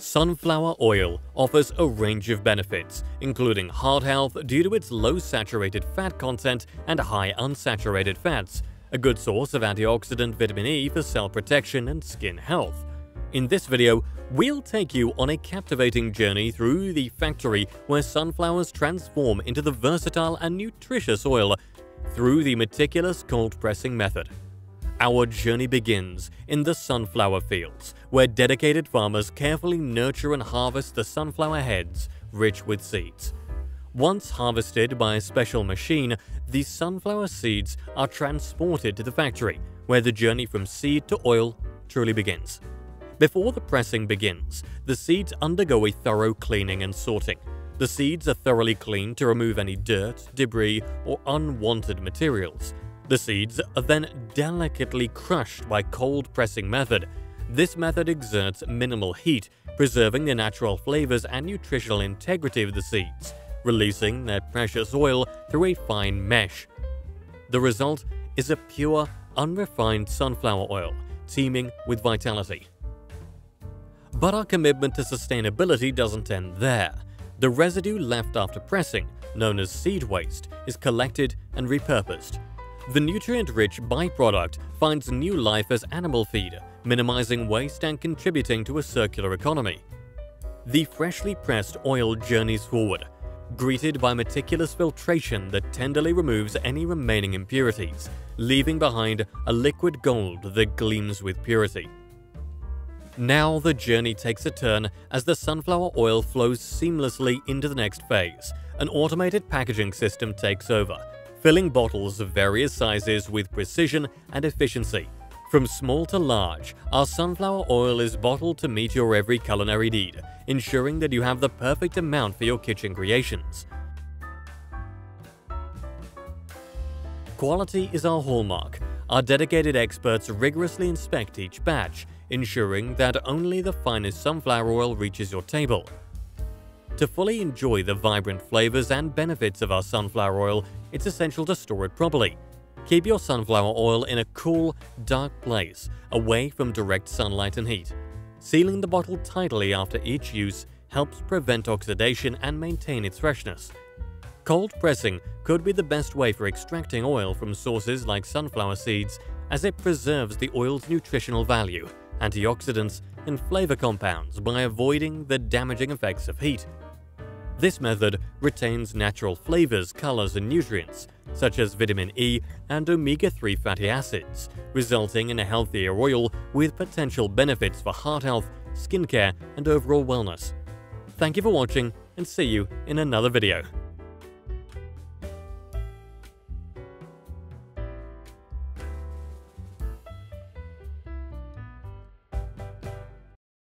Sunflower oil offers a range of benefits, including heart health due to its low saturated fat content and high unsaturated fats, a good source of antioxidant vitamin E for cell protection and skin health. In this video, we'll take you on a captivating journey through the factory where sunflowers transform into the versatile and nutritious oil through the meticulous cold pressing method. Our journey begins in the sunflower fields, where dedicated farmers carefully nurture and harvest the sunflower heads rich with seeds. Once harvested by a special machine, the sunflower seeds are transported to the factory, where the journey from seed to oil truly begins. Before the pressing begins, the seeds undergo a thorough cleaning and sorting. The seeds are thoroughly cleaned to remove any dirt, debris, or unwanted materials. The seeds are then delicately crushed by cold pressing method. This method exerts minimal heat, preserving the natural flavors and nutritional integrity of the seeds, releasing their precious oil through a fine mesh. The result is a pure, unrefined sunflower oil, teeming with vitality. But our commitment to sustainability doesn't end there. The residue left after pressing, known as seed waste, is collected and repurposed. The nutrient-rich byproduct finds new life as animal feed, minimizing waste and contributing to a circular economy. The freshly pressed oil journeys forward, greeted by meticulous filtration that tenderly removes any remaining impurities, leaving behind a liquid gold that gleams with purity. Now the journey takes a turn as the sunflower oil flows seamlessly into the next phase. An automated packaging system takes over, filling bottles of various sizes with precision and efficiency. From small to large, our sunflower oil is bottled to meet your every culinary need, ensuring that you have the perfect amount for your kitchen creations. Quality is our hallmark. Our dedicated experts rigorously inspect each batch, ensuring that only the finest sunflower oil reaches your table. To fully enjoy the vibrant flavors and benefits of our sunflower oil, it's essential to store it properly. Keep your sunflower oil in a cool, dark place, away from direct sunlight and heat. Sealing the bottle tightly after each use helps prevent oxidation and maintain its freshness. Cold pressing could be the best way for extracting oil from sources like sunflower seeds as it preserves the oil's nutritional value, antioxidants, and flavor compounds by avoiding the damaging effects of heat. This method retains natural flavors, colors, and nutrients, such as vitamin E and omega-3 fatty acids, resulting in a healthier oil with potential benefits for heart health, skincare, and overall wellness. Thank you for watching, and see you in another video.